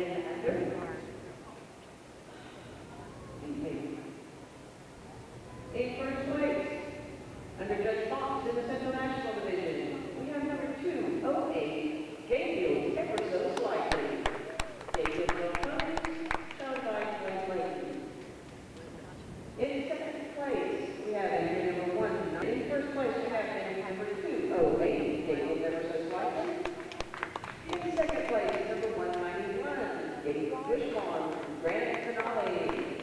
in Dishwan, Grant Canale.